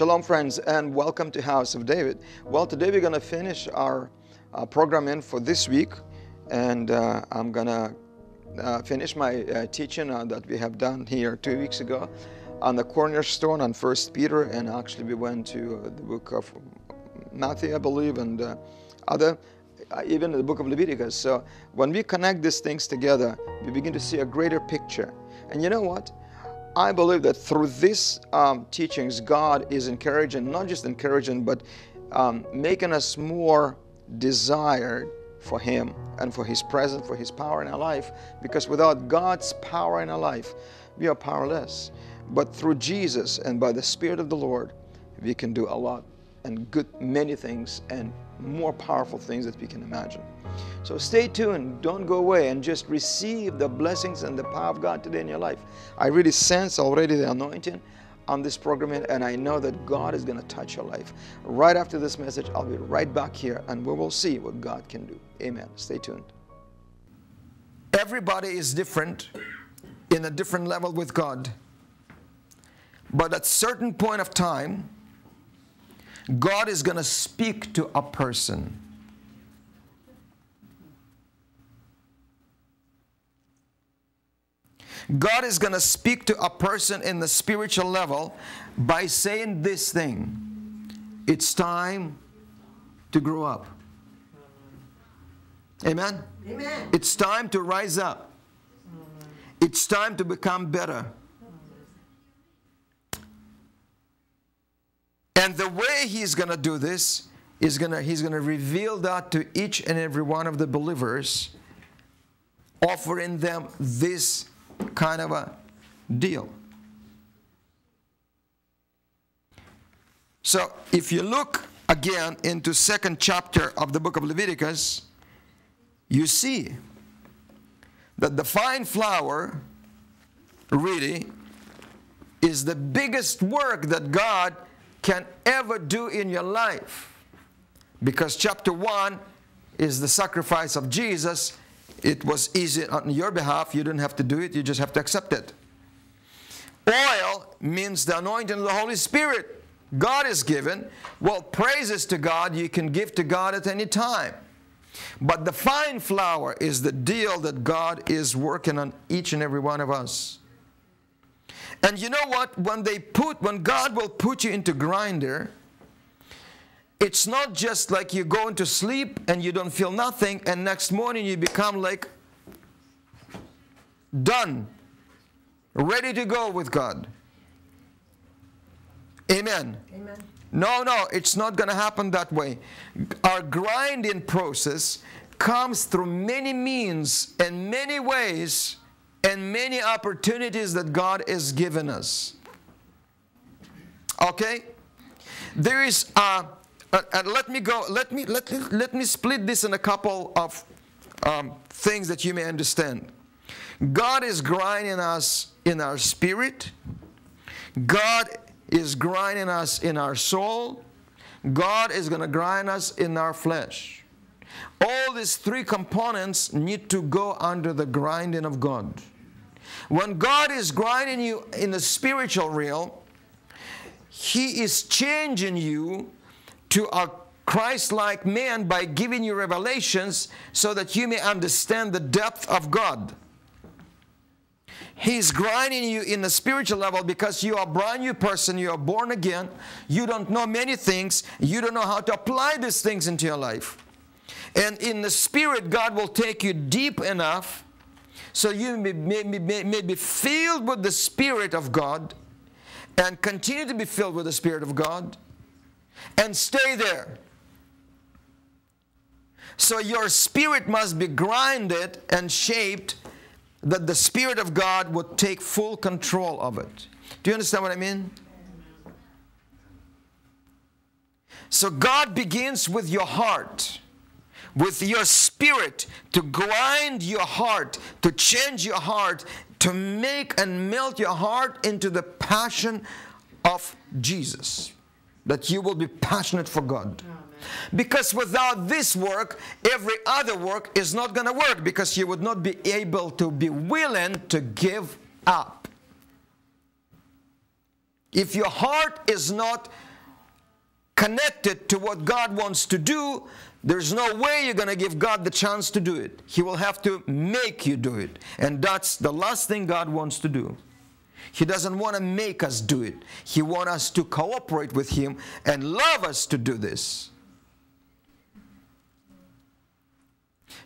Shalom, friends, and welcome to House of David. Well, today we're going to finish our uh, program in for this week, and uh, I'm going to uh, finish my uh, teaching uh, that we have done here two weeks ago on the cornerstone on First Peter, and actually we went to uh, the book of Matthew, I believe, and other, even the book of Leviticus. So when we connect these things together, we begin to see a greater picture. And you know what? I believe that through these um, teachings, God is encouraging, not just encouraging, but um, making us more desired for Him and for His presence, for His power in our life. Because without God's power in our life, we are powerless. But through Jesus and by the Spirit of the Lord, we can do a lot and good, many things, and more powerful things that we can imagine. So stay tuned, don't go away, and just receive the blessings and the power of God today in your life. I really sense already the anointing on this program, and I know that God is going to touch your life. Right after this message, I'll be right back here, and we will see what God can do. Amen. Stay tuned. Everybody is different in a different level with God. But at certain point of time, God is going to speak to a person. God is going to speak to a person in the spiritual level by saying this thing It's time to grow up. Amen? Amen. It's time to rise up. It's time to become better. And the way he's going to do this is going to he's going to reveal that to each and every one of the believers offering them this kind of a deal. So, if you look again into second chapter of the book of Leviticus, you see that the fine flour really is the biggest work that God can ever do in your life. Because chapter 1 is the sacrifice of Jesus. It was easy on your behalf. You didn't have to do it, you just have to accept it. Oil means the anointing of the Holy Spirit. God is given. Well, praises to God you can give to God at any time. But the fine flour is the deal that God is working on each and every one of us. And you know what? When they put, when God will put you into grinder, it's not just like you go into sleep and you don't feel nothing, and next morning you become like done, ready to go with God. Amen. Amen. No, no, it's not going to happen that way. Our grinding process comes through many means and many ways and many opportunities that God has given us. Okay? There is uh, uh, uh, let me go let me let, let me split this in a couple of um, things that you may understand. God is grinding us in our spirit. God is grinding us in our soul. God is going to grind us in our flesh. All these three components need to go under the grinding of God. When God is grinding you in the spiritual realm, He is changing you to a Christ like man by giving you revelations so that you may understand the depth of God. He's grinding you in the spiritual level because you are a brand new person, you are born again, you don't know many things, you don't know how to apply these things into your life. And in the spirit, God will take you deep enough so you may, may, may, may be filled with the Spirit of God and continue to be filled with the Spirit of God and stay there. So your spirit must be grinded and shaped that the Spirit of God would take full control of it. Do you understand what I mean? So God begins with your heart, with your spirit, to grind your heart, to change your heart, to make and melt your heart into the passion of Jesus. That you will be passionate for God. Because without this work, every other work is not going to work because you would not be able to be willing to give up. If your heart is not connected to what God wants to do, there's no way you're going to give God the chance to do it. He will have to make you do it. And that's the last thing God wants to do. He doesn't want to make us do it. He wants us to cooperate with Him and love us to do this.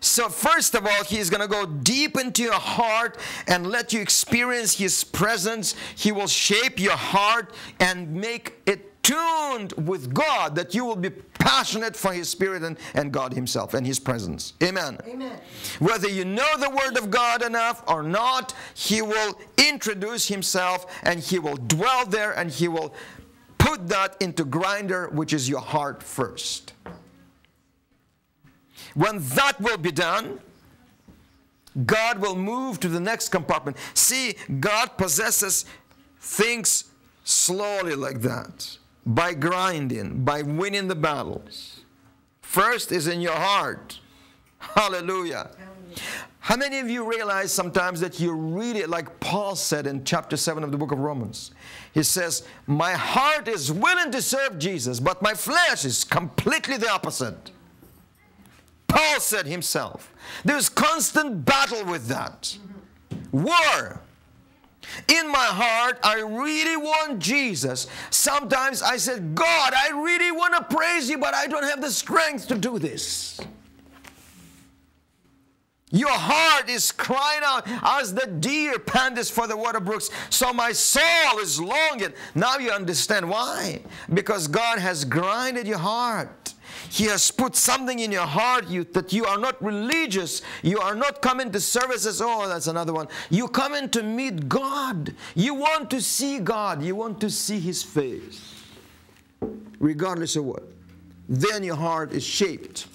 So, first of all, He's going to go deep into your heart and let you experience His presence. He will shape your heart and make it tuned with God that you will be passionate for His Spirit and, and God Himself and His presence. Amen. Amen. Whether you know the Word of God enough or not, He will introduce Himself and He will dwell there and He will put that into grinder, which is your heart first. When that will be done, God will move to the next compartment. See, God possesses things slowly like that by grinding, by winning the battles. First is in your heart. Hallelujah. How many of you realize sometimes that you read it like Paul said in chapter 7 of the book of Romans? He says, My heart is willing to serve Jesus, but my flesh is completely the opposite. Paul said himself, there's constant battle with that. War. In my heart, I really want Jesus. Sometimes I said, God, I really want to praise you, but I don't have the strength to do this. Your heart is crying out as the deer panteth for the water brooks. So my soul is longing. Now you understand why. Because God has grinded your heart. He has put something in your heart you, that you are not religious. You are not coming to services. Oh, that's another one. You come in to meet God. You want to see God. You want to see His face. Regardless of what. Then your heart is shaped.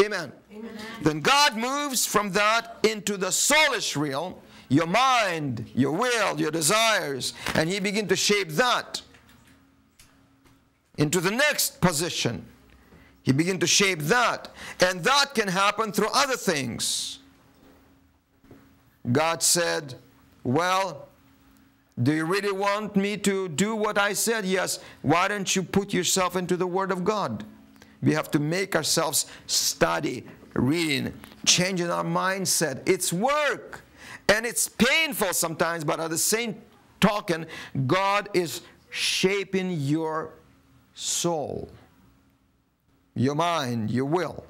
Amen. Amen. Then God moves from that into the soulish realm, your mind, your will, your desires, and He begins to shape that into the next position. He begins to shape that. And that can happen through other things. God said, Well, do you really want me to do what I said? Yes. Why don't you put yourself into the Word of God? We have to make ourselves study, reading, changing our mindset. It's work. And it's painful sometimes, but at the same token, God is shaping your soul, your mind, your will.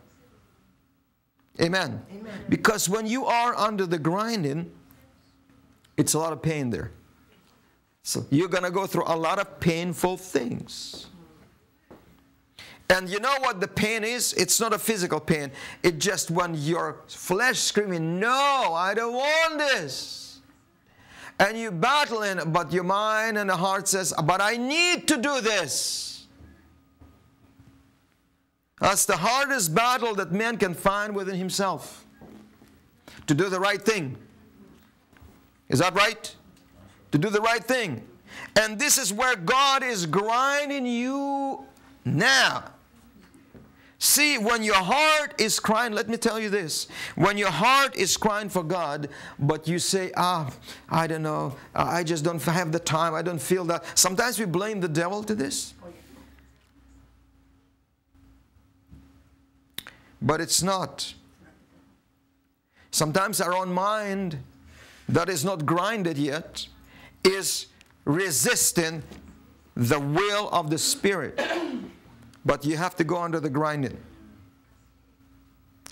Amen. Amen. Because when you are under the grinding, it's a lot of pain there. So you're going to go through a lot of painful things. And you know what the pain is? It's not a physical pain. It's just when your flesh screaming, No, I don't want this. And you're battling, but your mind and the heart says, But I need to do this. That's the hardest battle that man can find within himself. To do the right thing. Is that right? To do the right thing. And this is where God is grinding you now. See, when your heart is crying, let me tell you this. When your heart is crying for God, but you say, ah, I don't know, I just don't have the time, I don't feel that. Sometimes we blame the devil to this. But it's not. Sometimes our own mind that is not grinded yet is resisting the will of the Spirit. But you have to go under the grinding.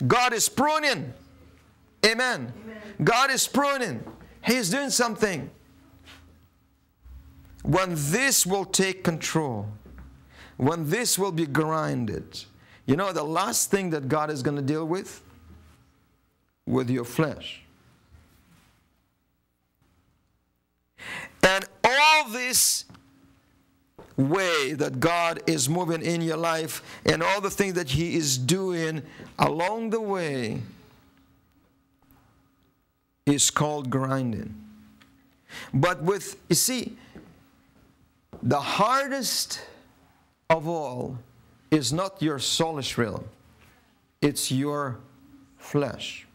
God is pruning. Amen. Amen. God is pruning. He's doing something. When this will take control, when this will be grinded, you know the last thing that God is going to deal with? With your flesh. And all this way that God is moving in your life and all the things that He is doing along the way is called grinding. But with, you see, the hardest of all is not your soulish realm, it's your flesh.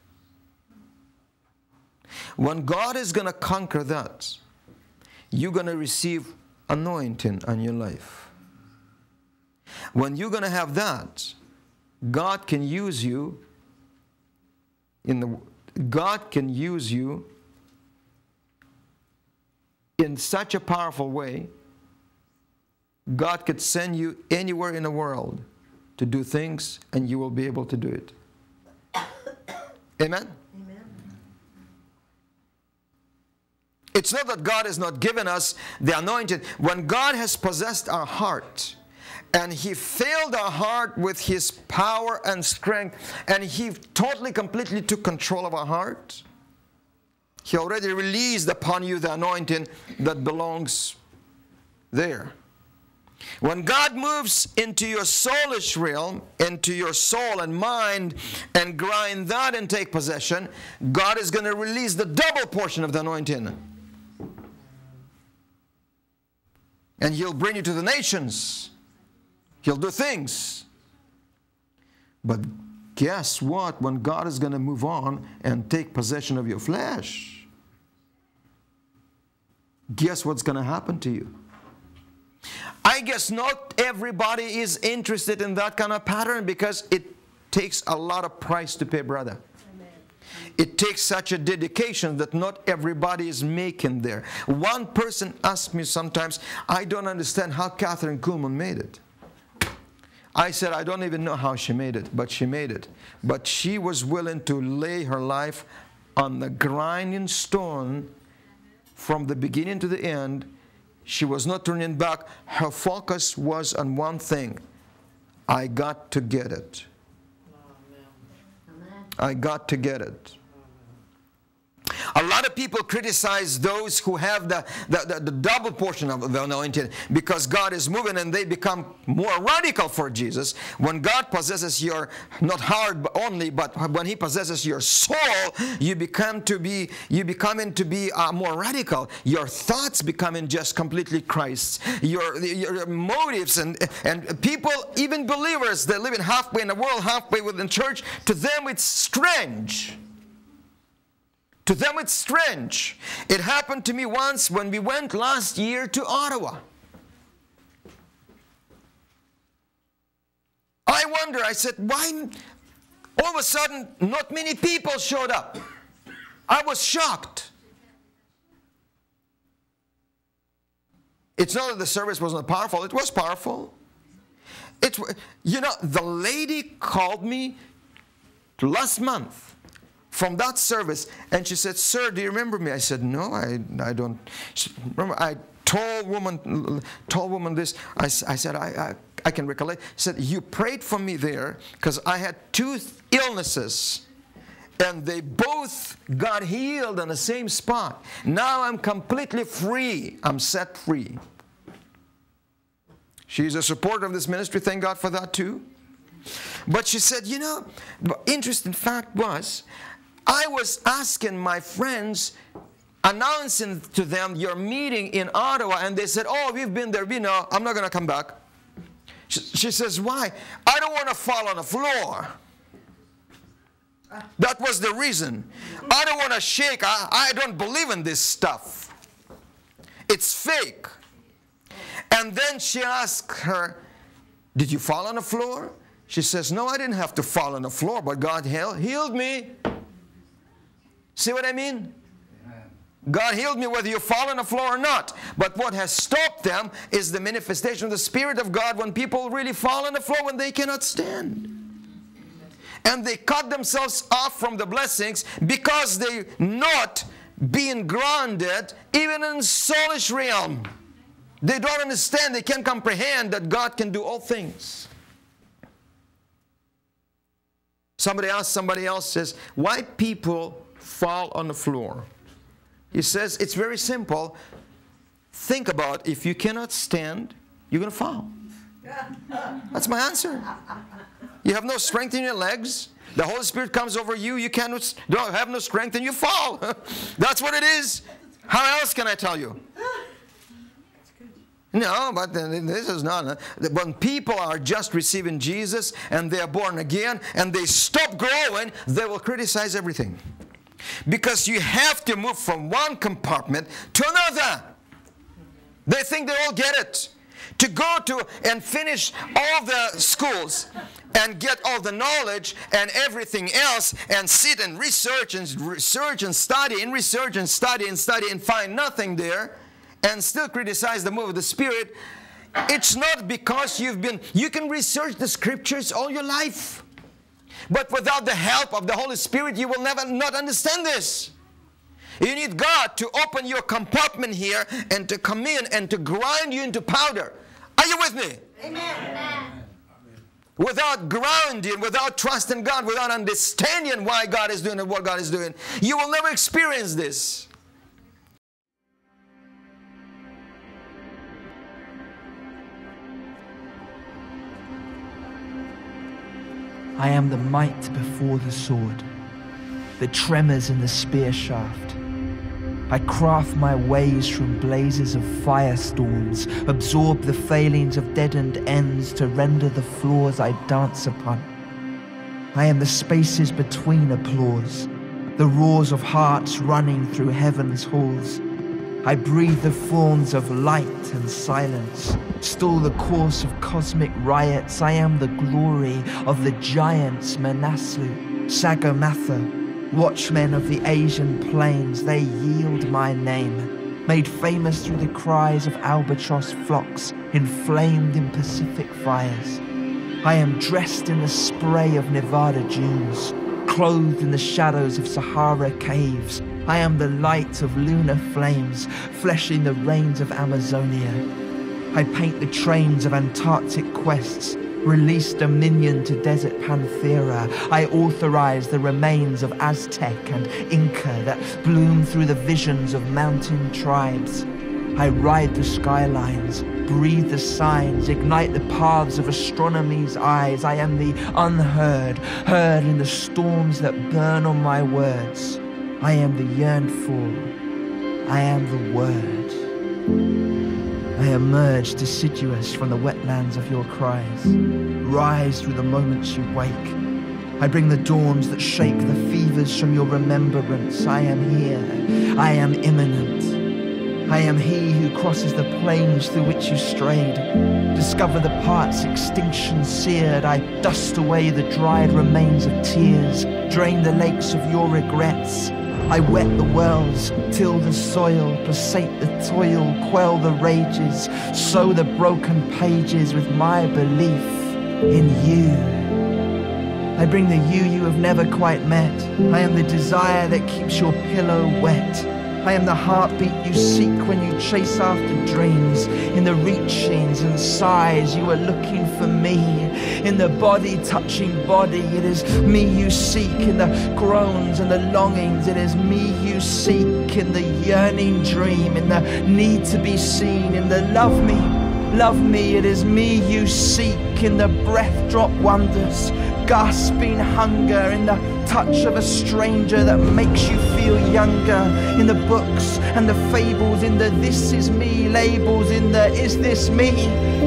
When God is going to conquer that, you're going to receive anointing on your life. When you're going to have that, God can use you in the God can use you in such a powerful way. God could send you anywhere in the world to do things and you will be able to do it. Amen? Amen. It's not that God has not given us the anointed. When God has possessed our heart, and he filled our heart with his power and strength and he totally completely took control of our heart he already released upon you the anointing that belongs there when god moves into your soulish realm into your soul and mind and grind that and take possession god is going to release the double portion of the anointing and he'll bring you to the nations He'll do things. But guess what? When God is going to move on and take possession of your flesh, guess what's going to happen to you? I guess not everybody is interested in that kind of pattern because it takes a lot of price to pay, brother. It takes such a dedication that not everybody is making there. One person asked me sometimes, I don't understand how Kathryn Kuhlman made it. I said, I don't even know how she made it, but she made it. But she was willing to lay her life on the grinding stone from the beginning to the end. She was not turning back. Her focus was on one thing I got to get it. I got to get it. A lot of people criticize those who have the, the, the, the, double portion of the anointing because God is moving and they become more radical for Jesus. When God possesses your, not heart only, but when He possesses your soul, you become to be, you becoming to be uh, more radical. Your thoughts becoming just completely Christ's. Your, your motives and, and people, even believers, they're living halfway in the world, halfway within church, to them it's strange. To them, it's strange. It happened to me once when we went last year to Ottawa. I wonder, I said, why all of a sudden not many people showed up? I was shocked. It's not that the service wasn't powerful, it was powerful. It's, you know, the lady called me last month from that service. And she said, Sir, do you remember me? I said, No, I, I don't. She, remember, I told woman, told woman this. I, I said, I, I, I can recollect. She said, You prayed for me there because I had two illnesses and they both got healed on the same spot. Now I'm completely free. I'm set free. She's a supporter of this ministry. Thank God for that too. But she said, you know, the interesting fact was, I was asking my friends, announcing to them your meeting in Ottawa, and they said, Oh, we've been there. We know. I'm not going to come back. She, she says, Why? I don't want to fall on the floor. That was the reason. I don't want to shake. I, I don't believe in this stuff. It's fake. And then she asked her, Did you fall on the floor? She says, No, I didn't have to fall on the floor, but God healed me. See what I mean? God healed me whether you fall on the floor or not. But what has stopped them is the manifestation of the Spirit of God when people really fall on the floor when they cannot stand. And they cut themselves off from the blessings because they not being grounded even in soulish realm. They don't understand, they can't comprehend that God can do all things. Somebody asked somebody else says, why people fall on the floor. He says it's very simple. Think about if you cannot stand, you're going to fall. That's my answer. You have no strength in your legs. The Holy Spirit comes over you. You cannot don't have no strength and you fall. That's what it is. How else can I tell you? No, but this is not. Uh, when people are just receiving Jesus and they are born again and they stop growing, they will criticize everything. Because you have to move from one compartment to another. They think they all get it. to go to and finish all the schools and get all the knowledge and everything else and sit and research and research and study and research and study and study and find nothing there and still criticize the move of the Spirit, it's not because you've been, you can research the scriptures all your life. But without the help of the Holy Spirit, you will never not understand this. You need God to open your compartment here and to come in and to grind you into powder. Are you with me? Amen. Without grounding, without trusting God, without understanding why God is doing and what God is doing, you will never experience this. I am the might before the sword, the tremors in the spear shaft. I craft my ways from blazes of firestorms, absorb the failings of deadened ends to render the floors I dance upon. I am the spaces between applause, the roars of hearts running through heaven's halls. I breathe the fawns of light and silence, stall the course of cosmic riots. I am the glory of the giants Manaslu, Sagarmatha, watchmen of the Asian plains. They yield my name, made famous through the cries of albatross flocks, inflamed in Pacific fires. I am dressed in the spray of Nevada dunes, clothed in the shadows of Sahara caves. I am the light of lunar flames, fleshing the rains of Amazonia. I paint the trains of Antarctic quests, release dominion to desert Panthera. I authorize the remains of Aztec and Inca that bloom through the visions of mountain tribes. I ride the skylines, breathe the signs, ignite the paths of astronomy's eyes. I am the unheard, heard in the storms that burn on my words. I am the yearned for. I am the word. Emerge deciduous from the wetlands of your cries. Rise through the moments you wake. I bring the dawns that shake the fevers from your remembrance. I am here. I am imminent. I am he who crosses the plains through which you strayed. Discover the parts extinction seared. I dust away the dried remains of tears. Drain the lakes of your regrets. I wet the wells, till the soil, passate the toil, quell the rages, sow the broken pages with my belief in you. I bring the you you have never quite met. I am the desire that keeps your pillow wet. I am the heartbeat you seek when you chase after dreams. In the reachings and sighs, you are looking for me. In the body touching body, it is me you seek. In the groans and the longings, it is me you seek. In the yearning dream, in the need to be seen, in the love me. Love me, it is me you seek in the breath drop wonders, gasping hunger, in the touch of a stranger that makes you feel younger, in the books and the fables, in the this is me labels, in the is this me,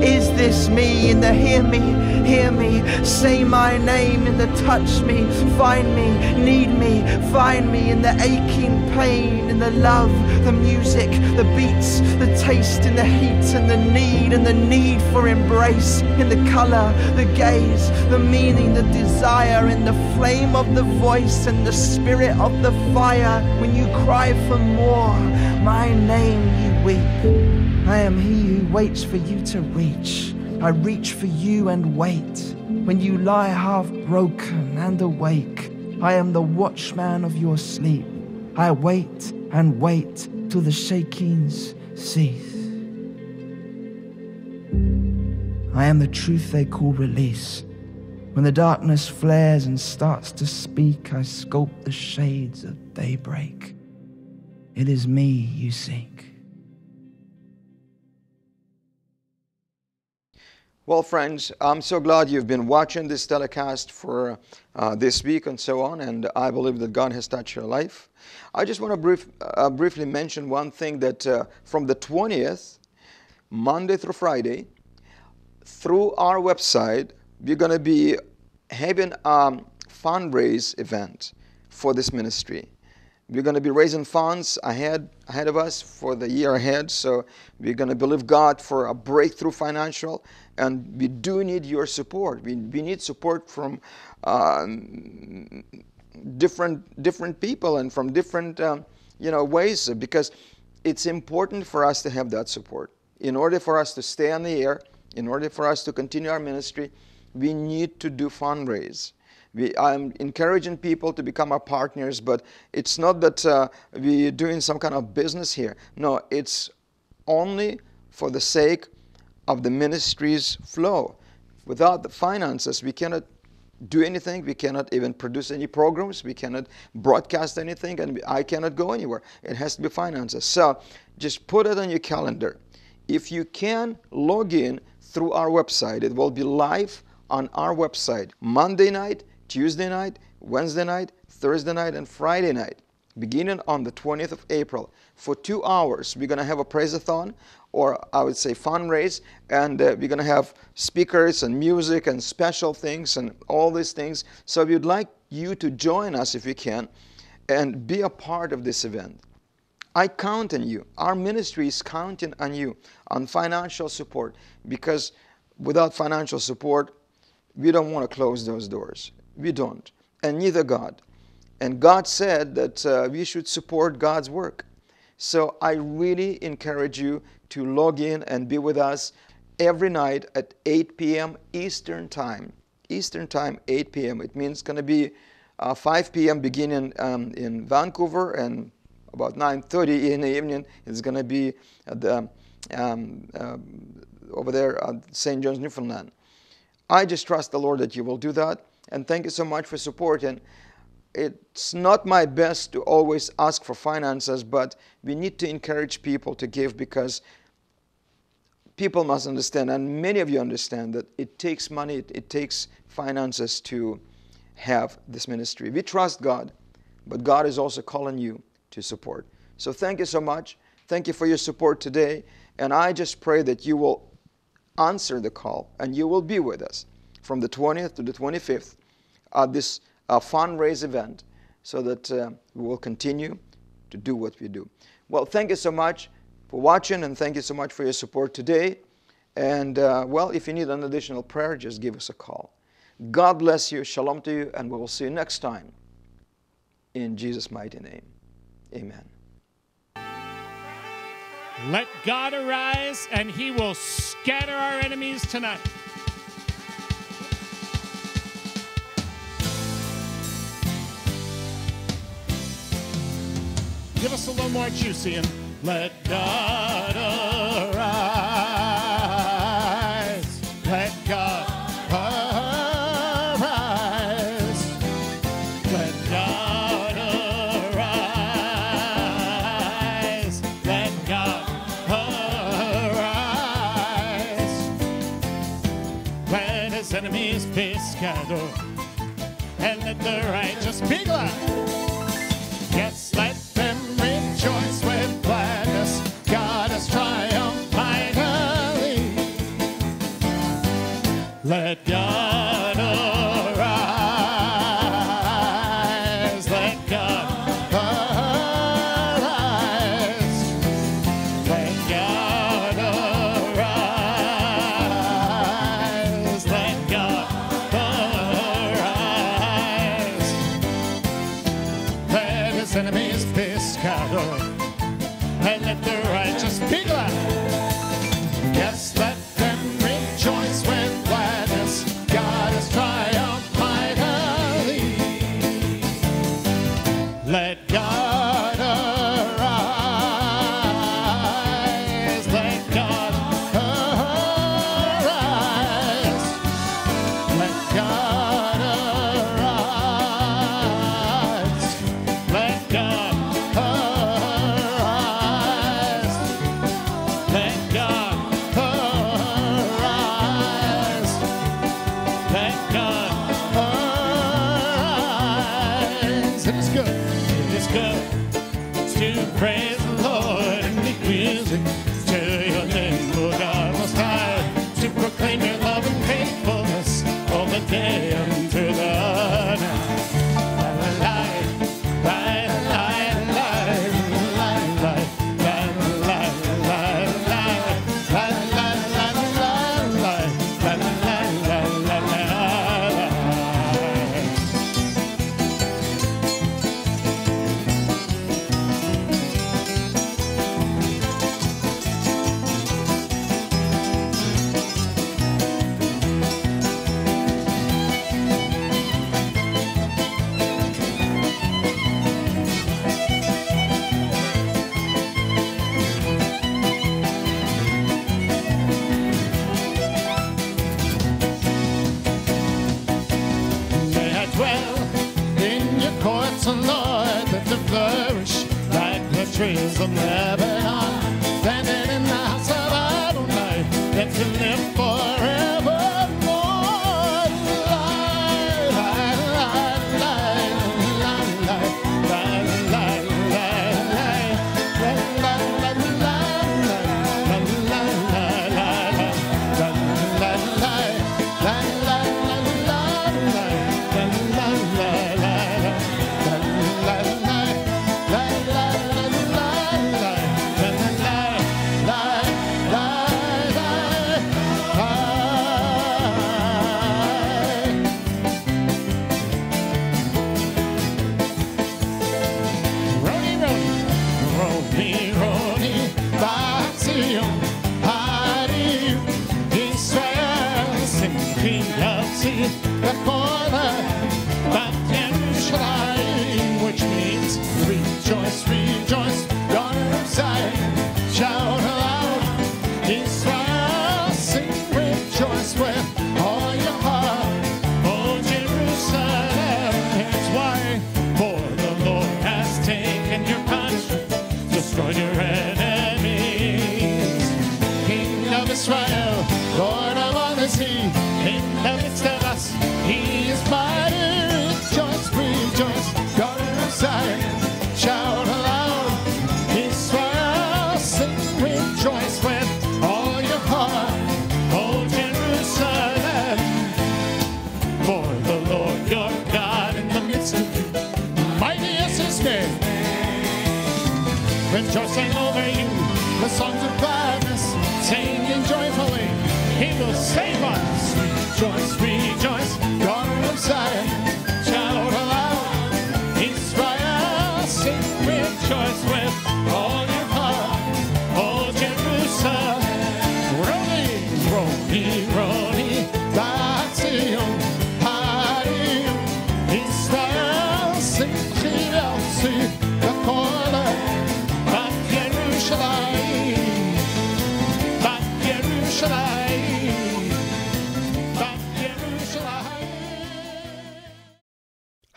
is this me, in the hear me, hear me, say my name, in the touch me, find me, need me, find me, in the aching pain, in the love, the music, the beats, the taste, in the heat and the need, and the need for embrace, in the color, the gaze, the meaning, the desire, in the flame of the voice and the spirit of the fire. When you cry for more, my name you weep. I am he who waits for you to reach. I reach for you and wait. When you lie half broken and awake, I am the watchman of your sleep. I wait and wait till the shakings cease. I am the truth they call release. When the darkness flares and starts to speak, I sculpt the shades of daybreak. It is me you seek. Well, friends, I'm so glad you've been watching this telecast for uh, this week and so on, and I believe that God has touched your life. I just want to brief, uh, briefly mention one thing that uh, from the 20th, Monday through Friday, through our website, we're going to be having a fundraise event for this ministry. We're going to be raising funds ahead ahead of us for the year ahead. So we're going to believe God for a breakthrough financial, and we do need your support. We, we need support from um, different different people and from different um, you know ways because it's important for us to have that support. In order for us to stay on the air, in order for us to continue our ministry, we need to do fundraise. We, I'm encouraging people to become our partners, but it's not that uh, we're doing some kind of business here. No, it's only for the sake of the ministry's flow. Without the finances, we cannot do anything. We cannot even produce any programs. We cannot broadcast anything, and I cannot go anywhere. It has to be finances. So just put it on your calendar. If you can log in through our website, it will be live on our website Monday night, Tuesday night, Wednesday night, Thursday night, and Friday night, beginning on the 20th of April. For two hours, we're going to have a praise-a-thon, or I would say fundraise, and uh, we're going to have speakers and music and special things and all these things. So we'd like you to join us if you can and be a part of this event. I count on you. Our ministry is counting on you on financial support because without financial support, we don't want to close those doors. We don't. And neither God. And God said that uh, we should support God's work. So I really encourage you to log in and be with us every night at 8 p.m. Eastern Time. Eastern Time, 8 p.m. It means it's going to be uh, 5 p.m. beginning um, in Vancouver and about 9.30 in the evening it's going to be the, um, uh, over there at St. John's, Newfoundland. I just trust the Lord that you will do that. And thank you so much for supporting. It's not my best to always ask for finances, but we need to encourage people to give because people must understand, and many of you understand, that it takes money, it, it takes finances to have this ministry. We trust God, but God is also calling you to support. So thank you so much. Thank you for your support today. And I just pray that you will answer the call and you will be with us from the 20th to the 25th at this uh, fundraise event so that uh, we will continue to do what we do. Well, thank you so much for watching and thank you so much for your support today. And uh, well, if you need an additional prayer, just give us a call. God bless you. Shalom to you, and we will see you next time. In Jesus' mighty name. Amen. Let God arise and he will scatter our enemies tonight. Give us a little more juicy and let God arise. And let the righteous be glad. Enemies scattered, and let the righteous be dreams Lebanon, standing in the house of Adonai, there. the corner. Just rejoicing over you. The song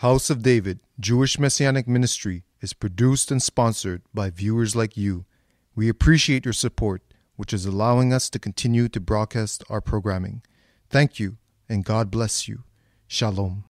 House of David Jewish Messianic Ministry is produced and sponsored by viewers like you. We appreciate your support, which is allowing us to continue to broadcast our programming. Thank you, and God bless you. Shalom.